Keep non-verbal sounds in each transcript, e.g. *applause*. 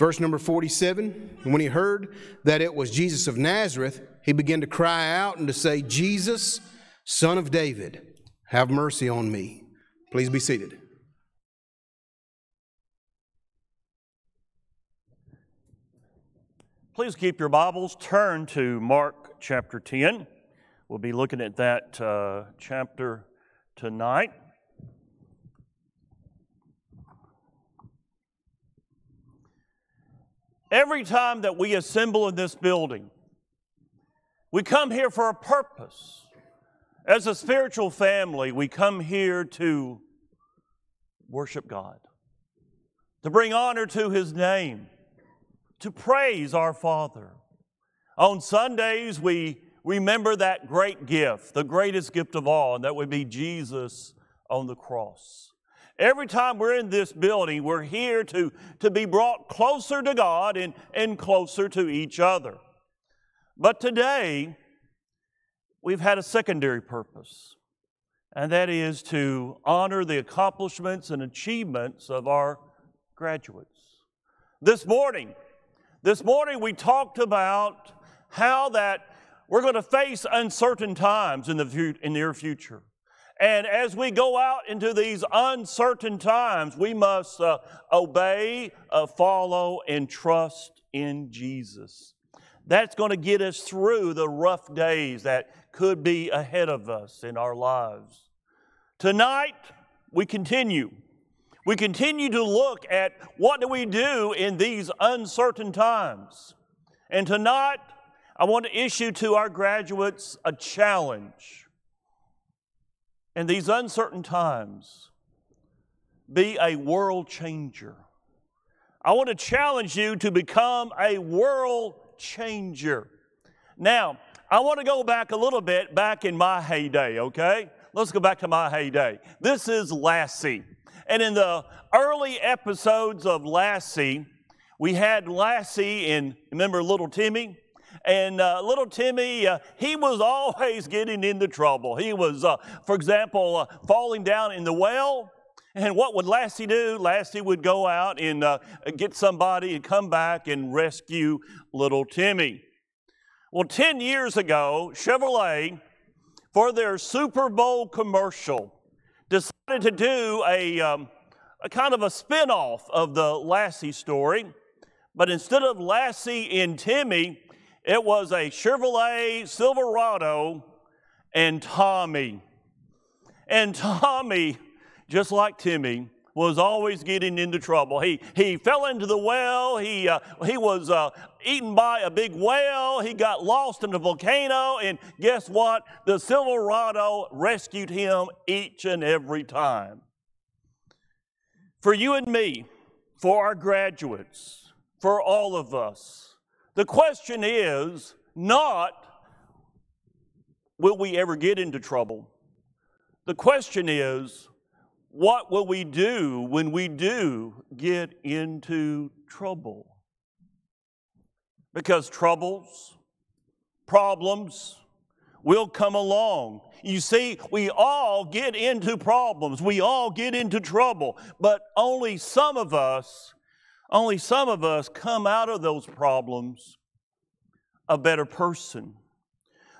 Verse number 47 When he heard that it was Jesus of Nazareth, he began to cry out and to say, Jesus, son of David, have mercy on me. Please be seated. Please keep your Bibles turned to Mark chapter 10. We'll be looking at that uh, chapter tonight. Every time that we assemble in this building, we come here for a purpose. As a spiritual family, we come here to worship God, to bring honor to His name, to praise our Father. On Sundays, we remember that great gift, the greatest gift of all, and that would be Jesus on the cross. Every time we're in this building, we're here to, to be brought closer to God and, and closer to each other. But today, we've had a secondary purpose, and that is to honor the accomplishments and achievements of our graduates. This morning, this morning we talked about how that we're going to face uncertain times in the, in the near future. And as we go out into these uncertain times, we must uh, obey, uh, follow, and trust in Jesus. That's going to get us through the rough days that could be ahead of us in our lives. Tonight, we continue. We continue to look at what do we do in these uncertain times. And tonight, I want to issue to our graduates a challenge in these uncertain times, be a world changer. I want to challenge you to become a world changer. Now, I want to go back a little bit back in my heyday, okay? Let's go back to my heyday. This is Lassie. And in the early episodes of Lassie, we had Lassie and remember little Timmy? And uh, little Timmy, uh, he was always getting into trouble. He was, uh, for example, uh, falling down in the well. And what would Lassie do? Lassie would go out and uh, get somebody and come back and rescue little Timmy. Well, 10 years ago, Chevrolet, for their Super Bowl commercial, decided to do a, um, a kind of a spin off of the Lassie story. But instead of Lassie and Timmy, it was a Chevrolet Silverado and Tommy. And Tommy, just like Timmy, was always getting into trouble. He, he fell into the well. He, uh, he was uh, eaten by a big whale. He got lost in the volcano. And guess what? The Silverado rescued him each and every time. For you and me, for our graduates, for all of us, the question is not, will we ever get into trouble? The question is, what will we do when we do get into trouble? Because troubles, problems will come along. You see, we all get into problems, we all get into trouble, but only some of us only some of us come out of those problems a better person.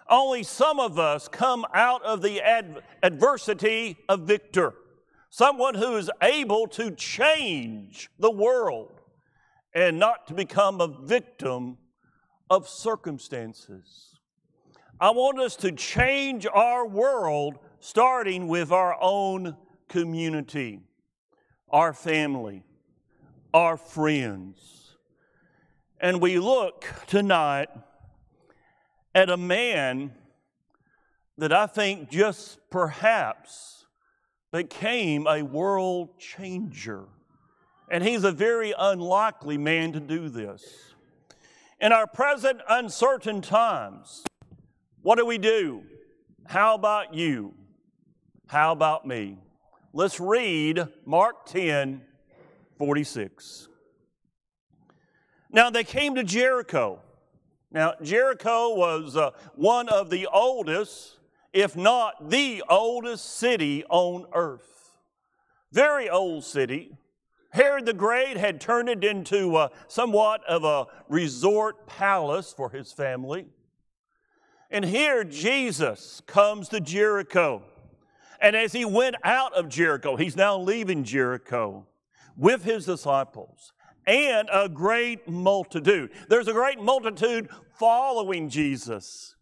Only some of us come out of the ad- adversity a victor, someone who is able to change the world and not to become a victim of circumstances. I want us to change our world starting with our own community, our family our friends. And we look tonight at a man that I think just perhaps became a world changer. And he's a very unlikely man to do this. In our present uncertain times, what do we do? How about you? How about me? Let's read Mark 10, 46. Now they came to Jericho. Now, Jericho was uh, one of the oldest, if not the oldest city on earth. Very old city. Herod the Great had turned it into uh, somewhat of a resort palace for his family. And here Jesus comes to Jericho. And as he went out of Jericho, he's now leaving Jericho with his disciples and a great multitude. There's a great multitude following Jesus.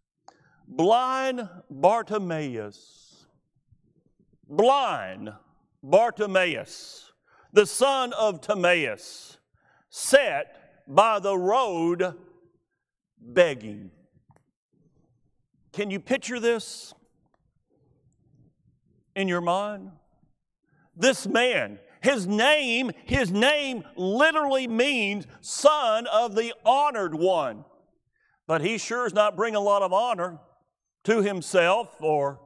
Blind Bartimaeus, blind Bartimaeus, the son of Timaeus, sat by the road begging. Can you picture this in your mind? This man, his name, his name literally means son of the honored one. But he sure is not bringing a lot of honor to himself or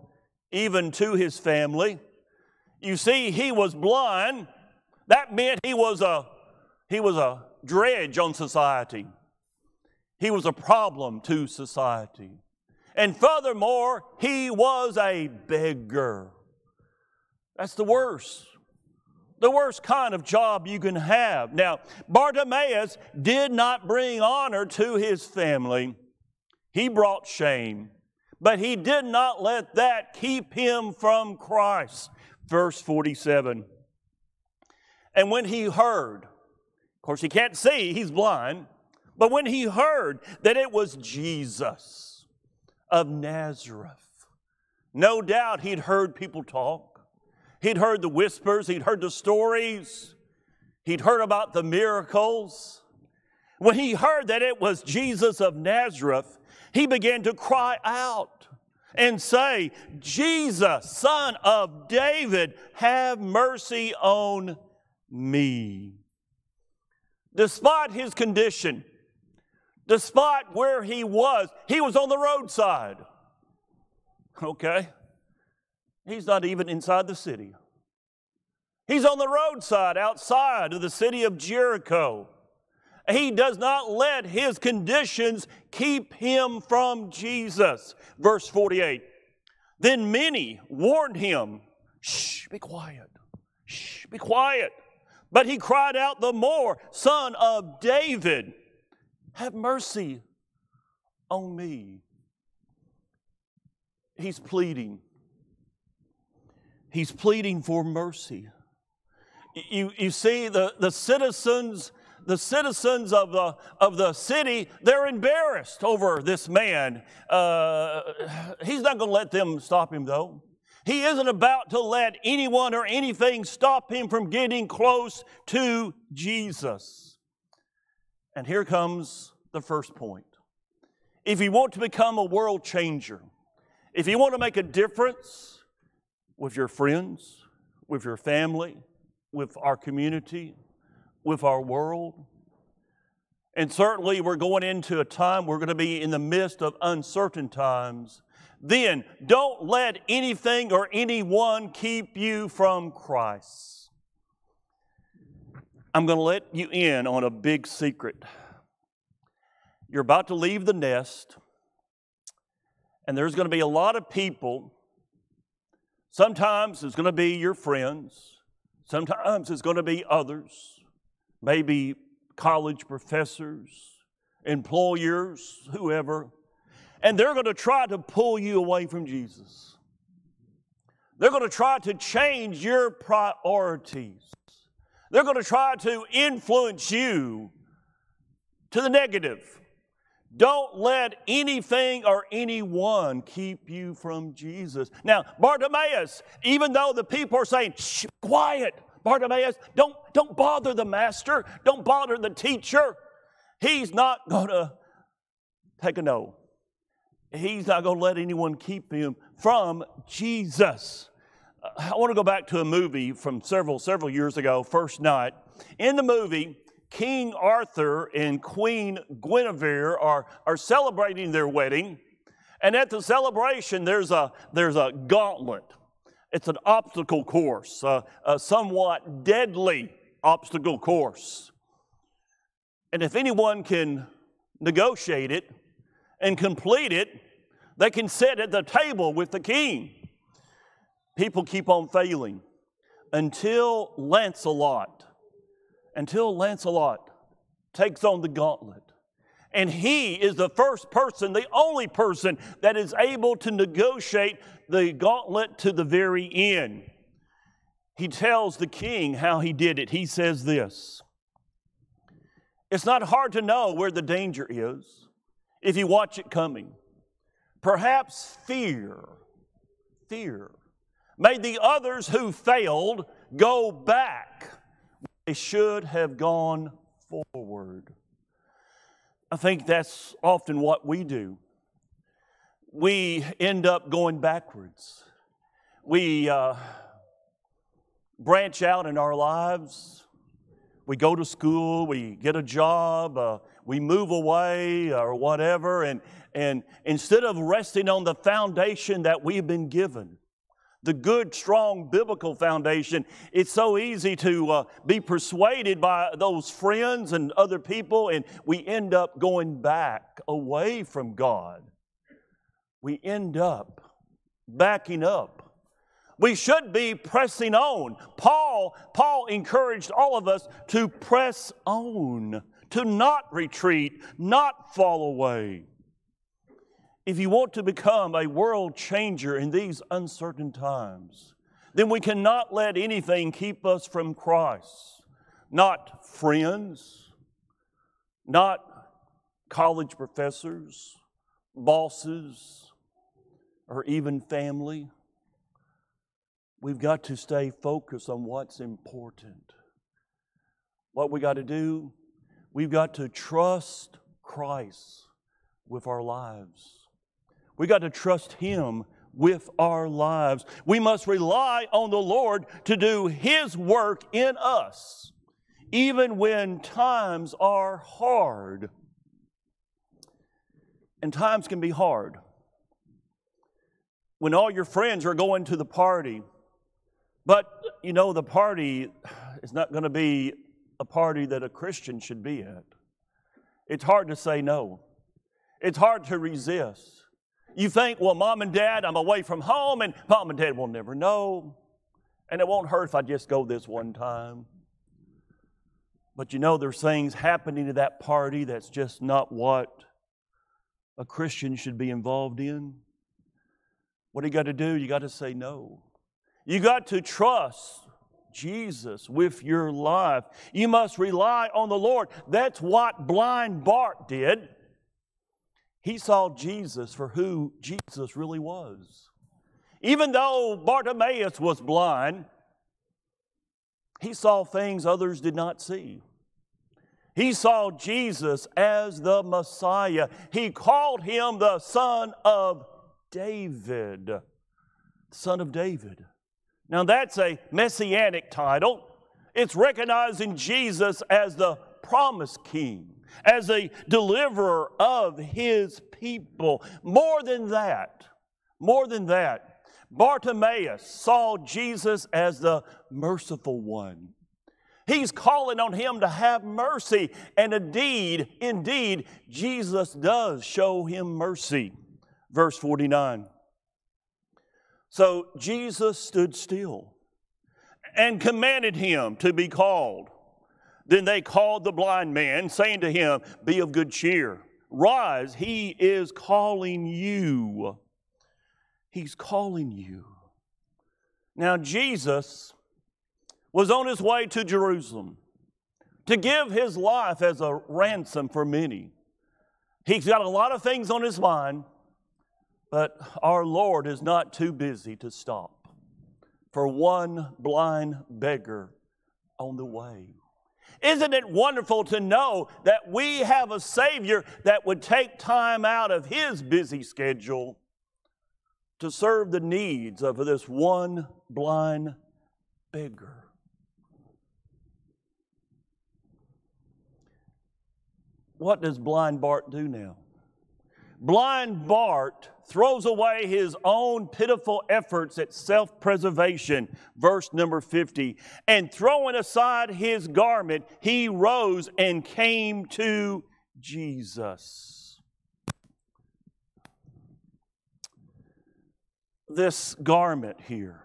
even to his family. You see, he was blind. That meant he was a he was a dredge on society. He was a problem to society. And furthermore, he was a beggar. That's the worst. The worst kind of job you can have. Now, Bartimaeus did not bring honor to his family, he brought shame. But he did not let that keep him from Christ. Verse 47. And when he heard, of course, he can't see, he's blind, but when he heard that it was Jesus of Nazareth, no doubt he'd heard people talk. He'd heard the whispers, he'd heard the stories, he'd heard about the miracles. When he heard that it was Jesus of Nazareth, he began to cry out and say, Jesus, son of David, have mercy on me. Despite his condition, despite where he was, he was on the roadside. Okay? He's not even inside the city. He's on the roadside outside of the city of Jericho. He does not let his conditions keep him from Jesus. Verse 48 Then many warned him, Shh, be quiet. Shh, be quiet. But he cried out the more, Son of David, have mercy on me. He's pleading. He's pleading for mercy. You, you see, the, the citizens the citizens of the, of the city, they're embarrassed over this man. Uh, he's not going to let them stop him, though. He isn't about to let anyone or anything stop him from getting close to Jesus. And here comes the first point. If you want to become a world changer, if you want to make a difference with your friends, with your family, with our community, with our world. And certainly, we're going into a time we're going to be in the midst of uncertain times. Then, don't let anything or anyone keep you from Christ. I'm going to let you in on a big secret. You're about to leave the nest, and there's going to be a lot of people. Sometimes it's going to be your friends, sometimes it's going to be others maybe college professors, employers, whoever, and they're going to try to pull you away from Jesus. They're going to try to change your priorities. They're going to try to influence you to the negative. Don't let anything or anyone keep you from Jesus. Now, Bartimaeus, even though the people are saying, Shh, quiet, Bartimaeus, don't, don't bother the master, don't bother the teacher. He's not going to take a no. He's not going to let anyone keep him from Jesus. Uh, I want to go back to a movie from several several years ago, First Knight. In the movie, King Arthur and Queen Guinevere are, are celebrating their wedding. And at the celebration, there's a, there's a gauntlet. It's an obstacle course, a, a somewhat deadly obstacle course. And if anyone can negotiate it and complete it, they can sit at the table with the king. People keep on failing until Lancelot until Lancelot takes on the gauntlet. And he is the first person, the only person that is able to negotiate the gauntlet to the very end. He tells the king how he did it. He says this It's not hard to know where the danger is if you watch it coming. Perhaps fear, fear, made the others who failed go back. They should have gone forward. I think that's often what we do. We end up going backwards. We uh, branch out in our lives. We go to school, we get a job, uh, we move away or whatever, and, and instead of resting on the foundation that we've been given, the good, strong biblical foundation, it's so easy to uh, be persuaded by those friends and other people, and we end up going back away from God. We end up backing up. We should be pressing on. Paul, Paul encouraged all of us to press on, to not retreat, not fall away. If you want to become a world changer in these uncertain times, then we cannot let anything keep us from Christ. Not friends, not college professors, bosses, or even family. We've got to stay focused on what's important. What we got to do, we've got to trust Christ with our lives. We got to trust Him with our lives. We must rely on the Lord to do His work in us, even when times are hard. And times can be hard. When all your friends are going to the party, but you know, the party is not going to be a party that a Christian should be at. It's hard to say no, it's hard to resist. You think, well, mom and dad, I'm away from home, and mom and dad will never know. And it won't hurt if I just go this one time. But you know, there's things happening to that party that's just not what a Christian should be involved in. What do you got to do? You got to say no. You got to trust Jesus with your life. You must rely on the Lord. That's what blind Bart did. He saw Jesus for who Jesus really was. Even though Bartimaeus was blind, he saw things others did not see. He saw Jesus as the Messiah. He called him the Son of David. Son of David. Now, that's a messianic title. It's recognizing Jesus as the promised king as a deliverer of his people. More than that, more than that, Bartimaeus saw Jesus as the merciful one. He's calling on him to have mercy. And indeed, indeed, Jesus does show him mercy. Verse 49. So Jesus stood still and commanded him to be called. Then they called the blind man, saying to him, Be of good cheer. Rise, he is calling you. He's calling you. Now, Jesus was on his way to Jerusalem to give his life as a ransom for many. He's got a lot of things on his mind, but our Lord is not too busy to stop for one blind beggar on the way. Isn't it wonderful to know that we have a Savior that would take time out of His busy schedule to serve the needs of this one blind beggar? What does blind Bart do now? Blind Bart throws away his own pitiful efforts at self preservation. Verse number 50. And throwing aside his garment, he rose and came to Jesus. This garment here,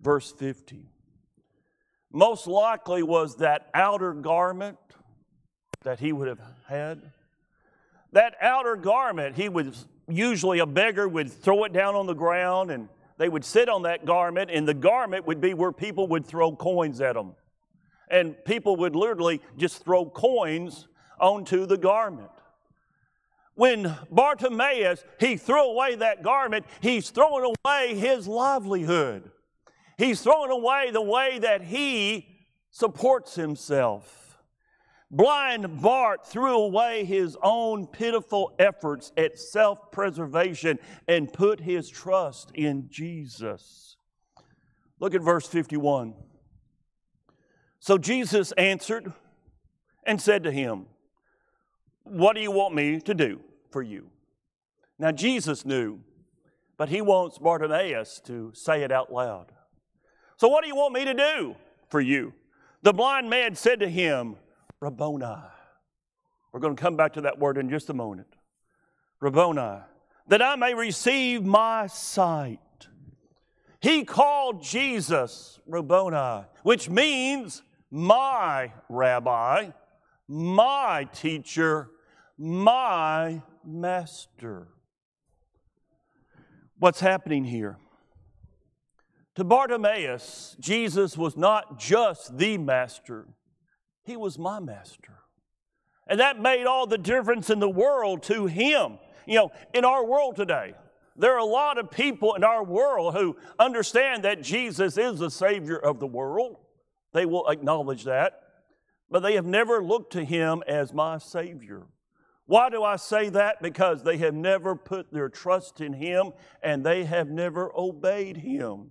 verse 50. most likely was that outer garment that he would have had. That outer garment, he was usually a beggar would throw it down on the ground and they would sit on that garment, and the garment would be where people would throw coins at them. And people would literally just throw coins onto the garment. When Bartimaeus, he threw away that garment, he's throwing away his livelihood. He's throwing away the way that he supports himself. Blind Bart threw away his own pitiful efforts at self preservation and put his trust in Jesus. Look at verse 51. So Jesus answered and said to him, What do you want me to do for you? Now, Jesus knew, but he wants Bartimaeus to say it out loud. So, what do you want me to do for you? The blind man said to him, Rabboni. We're going to come back to that word in just a moment. Rabboni, that I may receive my sight. He called Jesus Rabboni, which means my rabbi, my teacher, my master. What's happening here? To Bartimaeus, Jesus was not just the master, he was my master. And that made all the difference in the world to him. You know, in our world today, there are a lot of people in our world who understand that Jesus is the Savior of the world. They will acknowledge that. But they have never looked to Him as my Savior. Why do I say that? Because they have never put their trust in Him and they have never obeyed Him.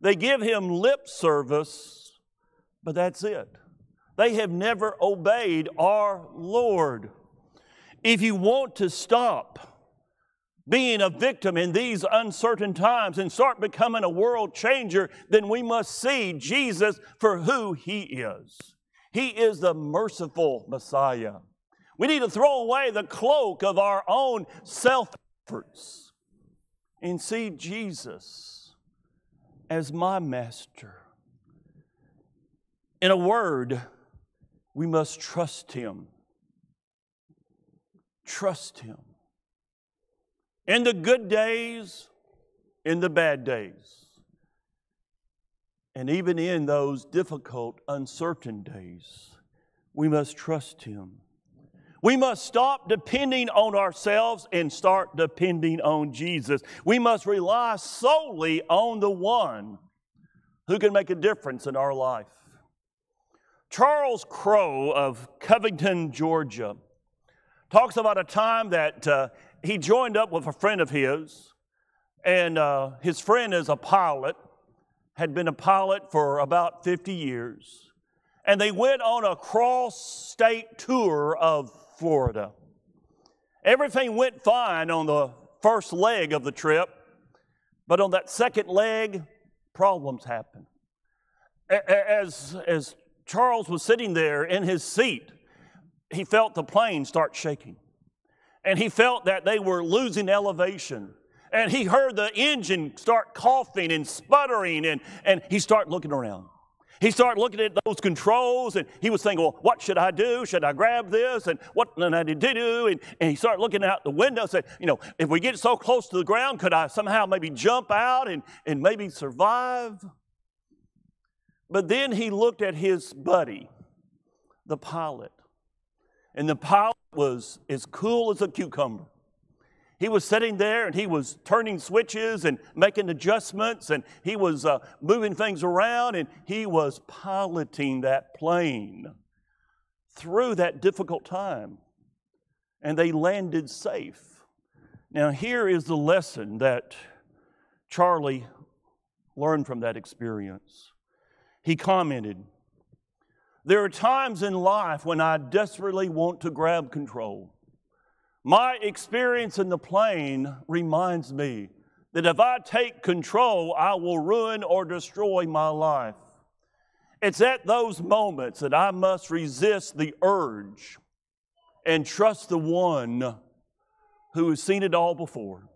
They give Him lip service, but that's it. They have never obeyed our Lord. If you want to stop being a victim in these uncertain times and start becoming a world changer, then we must see Jesus for who He is. He is the merciful Messiah. We need to throw away the cloak of our own self efforts and see Jesus as my master. In a word, we must trust Him. Trust Him. In the good days, in the bad days, and even in those difficult, uncertain days, we must trust Him. We must stop depending on ourselves and start depending on Jesus. We must rely solely on the one who can make a difference in our life. Charles Crow of Covington, Georgia, talks about a time that uh, he joined up with a friend of his, and uh, his friend is a pilot, had been a pilot for about 50 years, and they went on a cross state tour of Florida. Everything went fine on the first leg of the trip, but on that second leg, problems happened. As, as Charles was sitting there in his seat, he felt the plane start shaking. And he felt that they were losing elevation. And he heard the engine start coughing and sputtering, and, and he started looking around. He started looking at those controls and he was thinking, well, what should I do? Should I grab this? And what did I do? And, and he started looking out the window and said, you know, if we get so close to the ground, could I somehow maybe jump out and, and maybe survive? But then he looked at his buddy, the pilot, and the pilot was as cool as a cucumber. He was sitting there and he was turning switches and making adjustments and he was uh, moving things around and he was piloting that plane through that difficult time. And they landed safe. Now, here is the lesson that Charlie learned from that experience he commented, There are times in life when I desperately want to grab control. My experience in the plane reminds me that if I take control, I will ruin or destroy my life. It's at those moments that I must resist the urge and trust the one who has seen it all before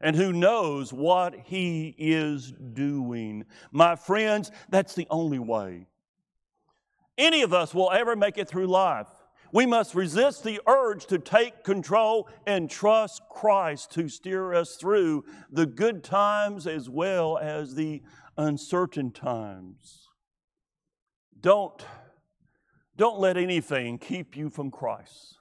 and who knows what he is doing. My friends, that's the only way. Any of us will ever make it through life. We must resist the urge to take control and trust Christ to steer us through the good times as well as the uncertain times. Don't, don't let anything keep you from Christ.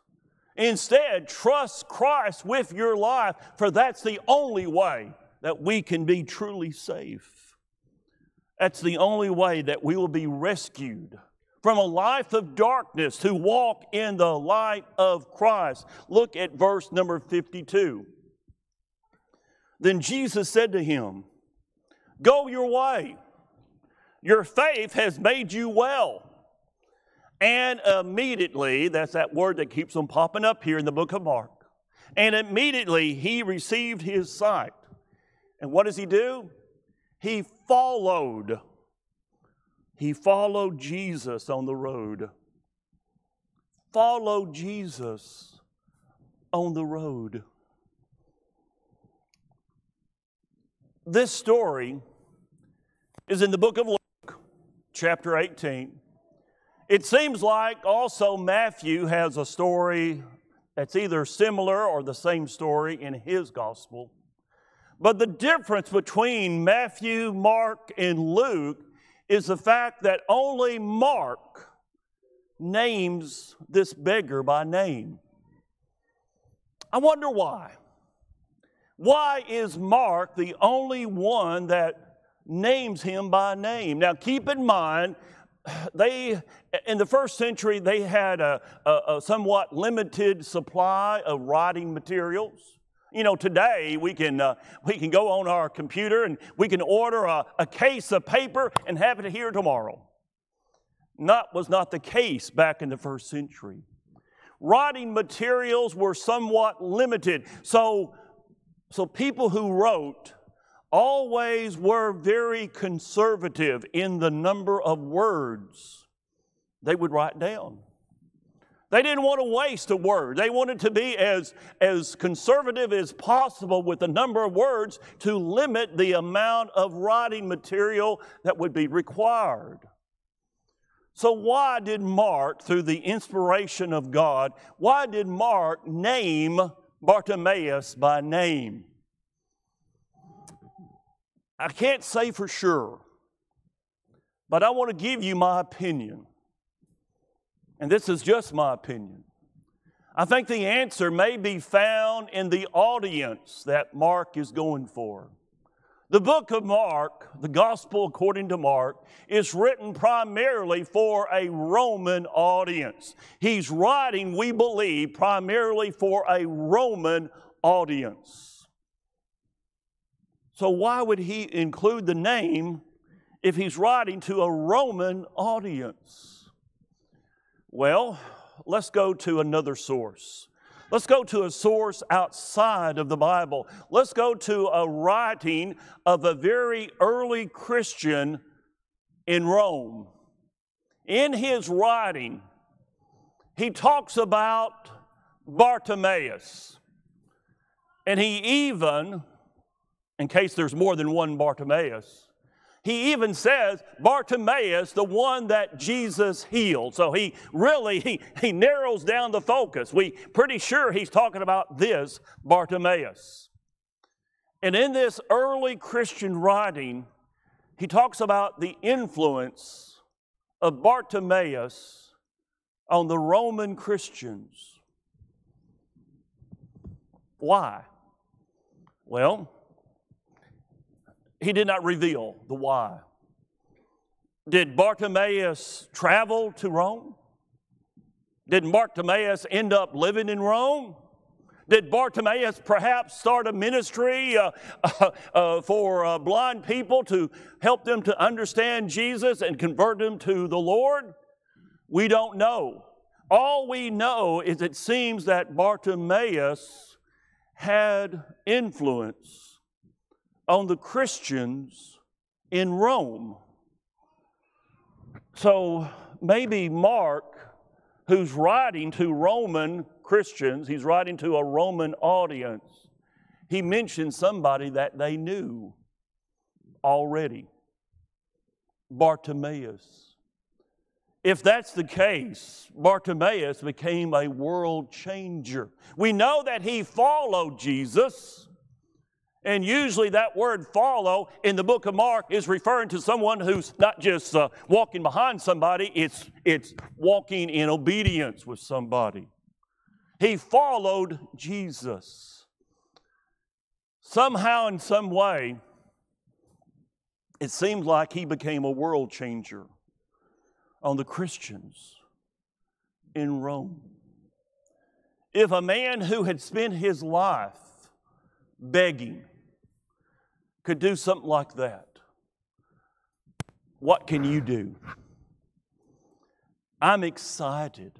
Instead, trust Christ with your life, for that's the only way that we can be truly safe. That's the only way that we will be rescued from a life of darkness to walk in the light of Christ. Look at verse number 52. Then Jesus said to him, Go your way. Your faith has made you well. And immediately, that's that word that keeps on popping up here in the book of Mark. And immediately he received his sight. And what does he do? He followed. He followed Jesus on the road. Follow Jesus on the road. This story is in the book of Luke, chapter 18. It seems like also Matthew has a story that's either similar or the same story in his gospel. But the difference between Matthew, Mark, and Luke is the fact that only Mark names this beggar by name. I wonder why. Why is Mark the only one that names him by name? Now, keep in mind, they in the first century they had a, a, a, somewhat limited supply of writing materials. You know today we can uh, we can go on our computer and we can order a, a case of paper and have it here tomorrow. That was not the case back in the first century. Writing materials were somewhat limited. So so people who wrote always were very conservative in the number of words they would write down. They didn't want to waste a word. They wanted to be as, as conservative as possible with the number of words to limit the amount of writing material that would be required. So, why did Mark, through the inspiration of God, why did Mark name Bartimaeus by name? I can't say for sure, but I want to give you my opinion. And this is just my opinion. I think the answer may be found in the audience that Mark is going for. The book of Mark, the gospel according to Mark, is written primarily for a Roman audience. He's writing, we believe, primarily for a Roman audience. So, why would he include the name if he's writing to a Roman audience? Well, let's go to another source. Let's go to a source outside of the Bible. Let's go to a writing of a very early Christian in Rome. In his writing, he talks about Bartimaeus. And he even in case there's more than one Bartimaeus. He even says Bartimaeus, the one that Jesus healed. So he really he, he narrows down the focus. We pretty sure he's talking about this Bartimaeus. And in this early Christian writing, he talks about the influence of Bartimaeus on the Roman Christians. Why? Well, he did not reveal the why. Did Bartimaeus travel to Rome? Did Bartimaeus end up living in Rome? Did Bartimaeus perhaps start a ministry uh, uh, uh, for uh, blind people to help them to understand Jesus and convert them to the Lord? We don't know. All we know is it seems that Bartimaeus had influence on the Christians in Rome. So maybe Mark, who's writing to Roman Christians, he's writing to a Roman audience, he mentioned somebody that they knew already Bartimaeus. If that's the case, Bartimaeus became a world changer. We know that he followed Jesus. And usually, that word follow in the book of Mark is referring to someone who's not just uh, walking behind somebody, it's, it's walking in obedience with somebody. He followed Jesus. Somehow, in some way, it seems like he became a world changer on the Christians in Rome. If a man who had spent his life begging could do something like that, what can you do? I'm excited.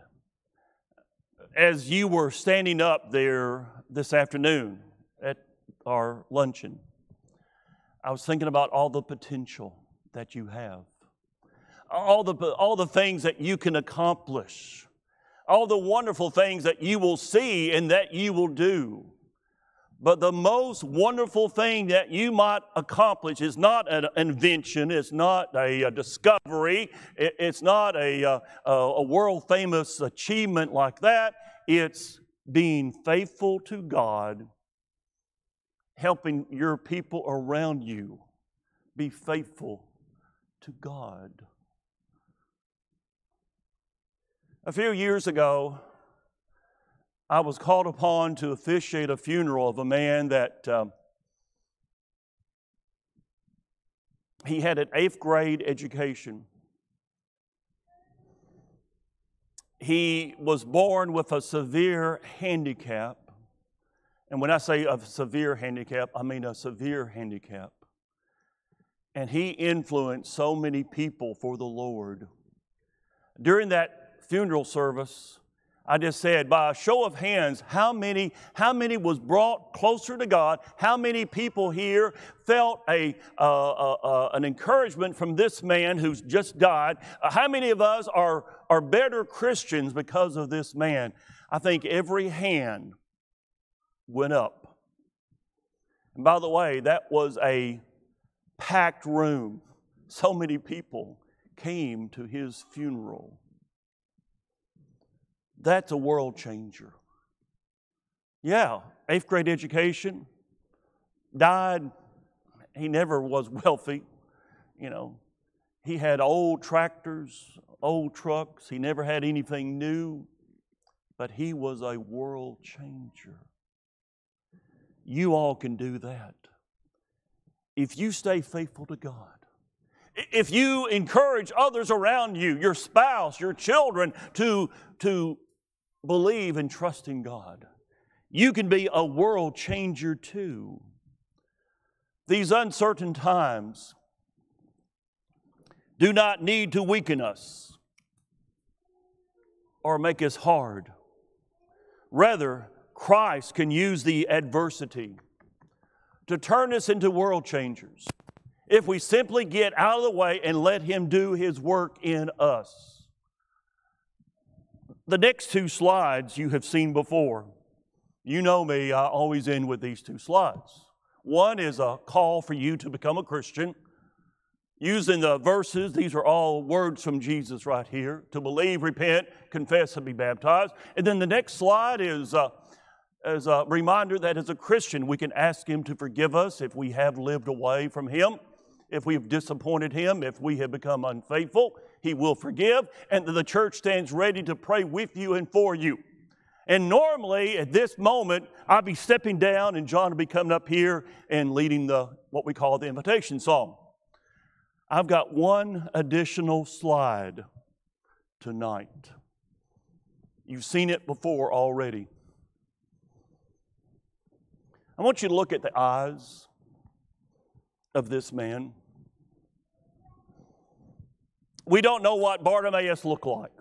As you were standing up there this afternoon at our luncheon, I was thinking about all the potential that you have, all the, all the things that you can accomplish, all the wonderful things that you will see and that you will do. But the most wonderful thing that you might accomplish is not an invention, it's not a, a discovery, it, it's not a, uh, a, a world famous achievement like that. It's being faithful to God, helping your people around you be faithful to God. A few years ago, I was called upon to officiate a funeral of a man that um, he had an eighth grade education. He was born with a severe handicap. And when I say a severe handicap, I mean a severe handicap. And he influenced so many people for the Lord. During that funeral service, I just said, by a show of hands, how many, how many was brought closer to God? How many people here felt a, uh, uh, uh, an encouragement from this man who's just died? Uh, how many of us are, are better Christians because of this man? I think every hand went up. And by the way, that was a packed room. So many people came to his funeral. That's a world changer. Yeah, eighth grade education, died. He never was *laughs* wealthy, you know. He had old tractors, old trucks. He never had anything new, but he was a world changer. You all can do that. If you stay faithful to God, if you encourage others around you, your spouse, your children, to, to believe and trust in God. You can be a world changer too. These uncertain times do not need to weaken us or make us hard. Rather, Christ can use the adversity to turn us into world changers if we simply get out of the way and let Him do His work in us. The next two slides you have seen before. You know me, I always end with these two slides. One is a call for you to become a Christian. Using the verses, these are all words from Jesus right here to believe, repent, confess, and be baptized. And then the next slide is, uh, is a reminder that as a Christian, we can ask Him to forgive us if we have lived away from Him, if we have disappointed Him, if we have become unfaithful. He will forgive, and the church stands ready to pray with you and for you. And normally at this moment, I'd be stepping down and John would be coming up here and leading the what we call the invitation song. I've got one additional slide tonight. You've seen it before already. I want you to look at the eyes of this man. We don't know what Bartimaeus looked like.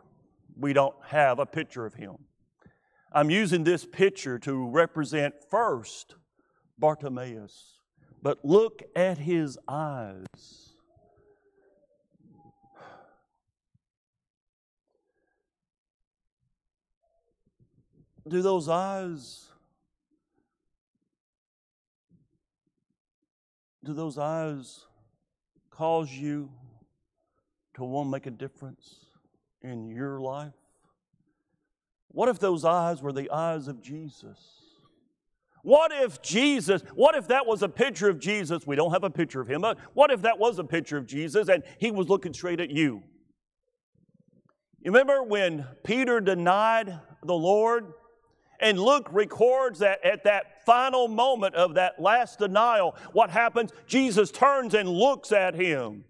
We don't have a picture of him. I'm using this picture to represent first Bartimaeus, but look at his eyes. Do those eyes do those eyes cause you to want make a difference in your life? What if those eyes were the eyes of Jesus? What if Jesus, what if that was a picture of Jesus? We don't have a picture of him, but what if that was a picture of Jesus and he was looking straight at you? You remember when Peter denied the Lord? And Luke records that at that final moment of that last denial, what happens? Jesus turns and looks at him.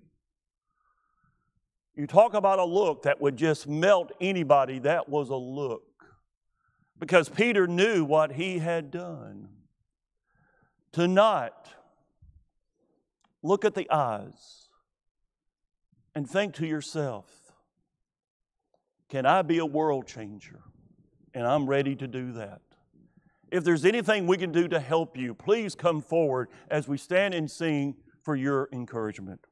You talk about a look that would just melt anybody, that was a look. Because Peter knew what he had done. Tonight, look at the eyes and think to yourself can I be a world changer? And I'm ready to do that. If there's anything we can do to help you, please come forward as we stand and sing for your encouragement.